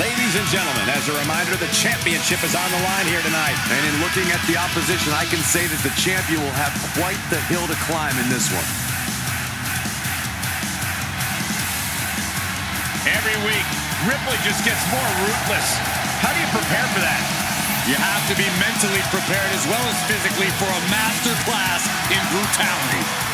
Ladies and gentlemen, as a reminder, the championship is on the line here tonight. And in looking at the opposition, I can say that the champion will have quite the hill to climb in this one. Every week, Ripley just gets more ruthless. How do you prepare for that? You have to be mentally prepared as well as physically for a master class in brutality.